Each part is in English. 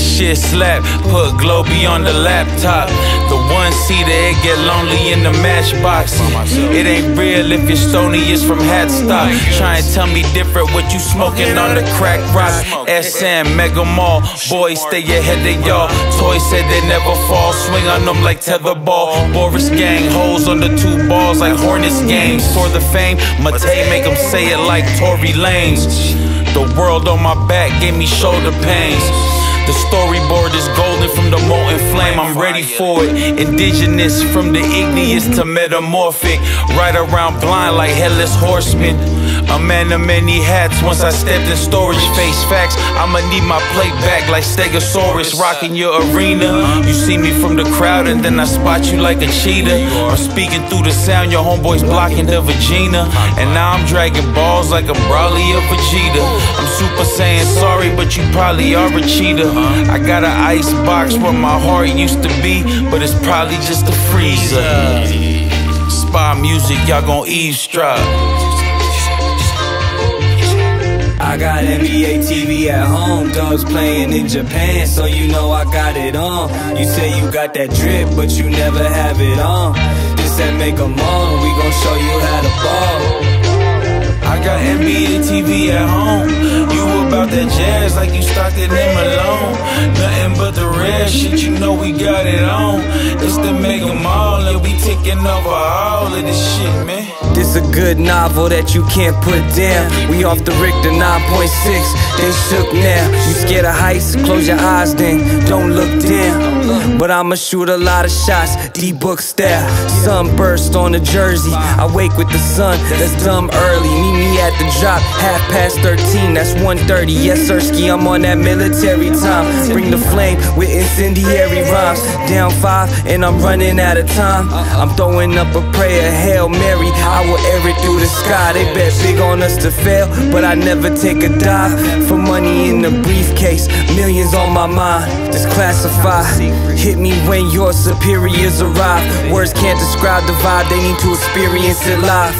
shit slap. Put Globey on the laptop. The one seater, it get lonely in the matchbox. It ain't real if your stony is from Hadstock. Try and tell me different what you smoking on the crack rock. SM, Mega Mall. Boys, stay ahead of y'all. Toys said they never fall. Swing on them like tetherball. Boris gang, holes on the two balls like Hornets games. For the fame, Matei make them say it like Tory Lanez. The world on my back gave me shoulder pains. The storyboard is golden from the molten flame. I'm ready for it. Indigenous from the igneous to metamorphic. Right around blind like headless horsemen. A man of many hats once I stepped in storage. Face facts, I'ma need my plate back like Stegosaurus. Rocking your arena. You see me from the crowd and then I spot you like a cheetah. I'm speaking through the sound, your homeboy's blocking the vagina. And now I'm dragging balls like I'm Broly or Vegeta. I'm super Saiyan sorry, but you probably are a cheater. Uh-huh. I got an ice box where my heart used to be, but it's probably just a freezer. Spy music, y'all gon' eavesdrop. I got NBA TV at home, dogs playing in Japan, so you know I got it on. You say you got that drip, but you never have it on. This that make 'em on, we gon' show you how to ball. I got NBA TV at home. Jazz like you Stockton and Malone. Nothing but the rare shit, you know we got it on. It's the Mega Mall, and we taking over all of this shit, man. This a good novel that you can't put down. We off the Richter 9.6, they shook now. You scared of heights? Close your eyes then, don't look down. But I'ma shoot a lot of shots, D-book style. Sunburst on the jersey, I wake with the sun, that's dumb early. Meet me at the drop, half past 13, that's 1.30. Yes, Sirski, I'm on that military time. Bring the flame with incendiary rhymes. Down five, and I'm running out of time. Uh-huh. I'm throwing up a prayer, Hail Mary. I will air it through the sky. They bet big on us to fail, but I never take a dive. For money in the briefcase, millions on my mind. Just classify. Hit me when your superiors arrive. Words can't describe the vibe, they need to experience it live.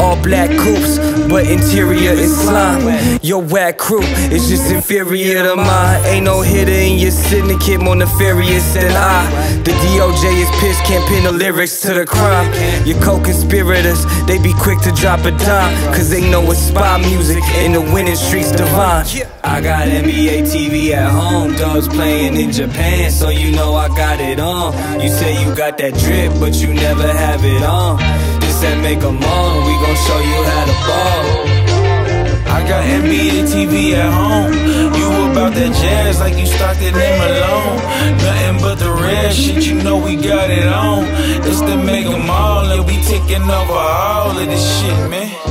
All black coupes, but interior is slime. Your whack crew is just inferior to mine. Ain't no hitter in your syndicate more nefarious than I. The DOJ is pissed, can't pin the lyrics to the crime. Your co-conspirators, they be quick to drop a dime, cause they know it's spy music and the winning streets divine. I got NBA TV at home, dogs playing in Japan, so you know I got it on. You say you got that drip, but you never have it on. This that make on, we gon' show you how to ball. I got NBA TV at home. You about that jazz like you Stockton and Malone. Nothing but the red shit, you know we got it on. It's the Mega Mall, and we taking over all of this shit, man.